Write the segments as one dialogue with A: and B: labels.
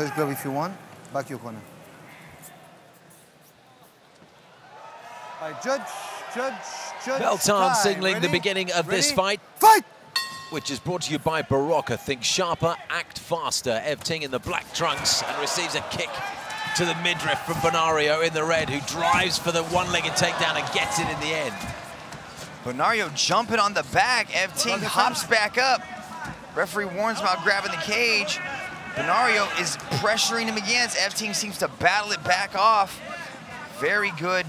A: First glove if you want. Back your corner. All right, judge, judge, judge.
B: Beltan
A: time.
B: signaling the beginning of this fight.
A: Fight!
B: which is brought to you by Berocca. Think sharper, act faster. Ev Ting in the black trunks and receives a kick to the midriff from Banario in the red, who drives for the one-legged takedown and gets it in the end.
C: Banario jumping on the back. Ev Ting hops back up. Referee warns about grabbing the cage. Banario is pressuring him against. Ev Ting seems to battle it back off. Very good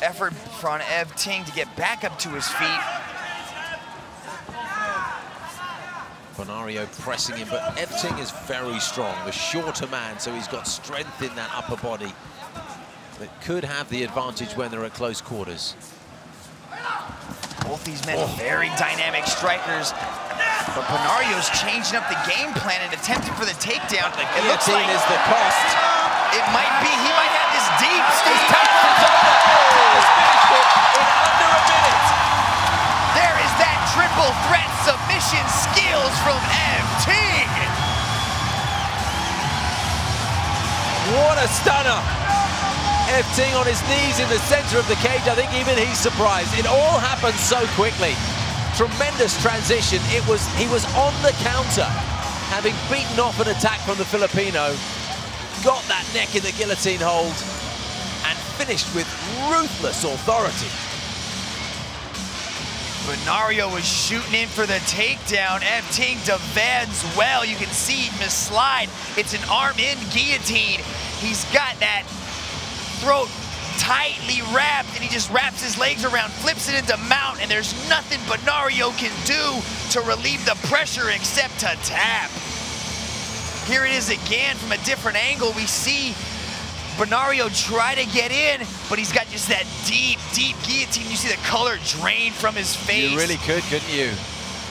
C: effort from Ev Ting to get back up to his feet.
B: Banario pressing him, but Ev Ting is very strong, the shorter man, so he's got strength in that upper body that could have the advantage when they're at close quarters.
C: Both these men very dynamic strikers. But Banario's changing up the game plan and attempting for the takedown. It looks like
B: is the cost.
C: it might be, he might have this deep. Steve
B: in under a minute.
C: There is that triple threat submission skills from Ting.
B: What a stunner! Ting on his knees in the center of the cage. I think even he's surprised. It all happened so quickly. Tremendous transition. It was he was on the counter, having beaten off an attack from the Filipino, got that neck in the guillotine hold, and finished with ruthless authority.
C: Banario was shooting in for the takedown. Ev Ting devands well. You can see him slide. It's an arm-in guillotine. He's got that throat tightly wrapped, and he just wraps his legs around, flips it into mount, and there's nothing Banario can do to relieve the pressure except to tap. Here it is again from a different angle. We see Banario try to get in, but he's got just that deep, deep guillotine. You see the color drain from his face.
B: You really could, couldn't you?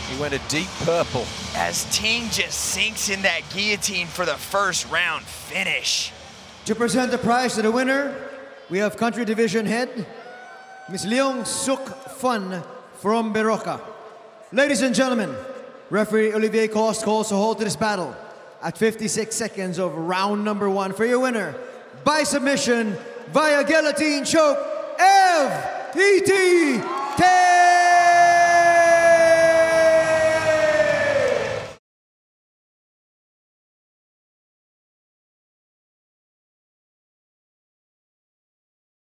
B: He went a deep purple.
C: As Ting just sinks in that guillotine for the first round finish.
D: To present the prize to the winner, we have country division head, Ms. Leong Suk Fun from Berocca. Ladies and gentlemen, referee Olivier Coste calls a halt to this battle at 56 seconds of round number one for your winner by submission via guillotine choke, E.T.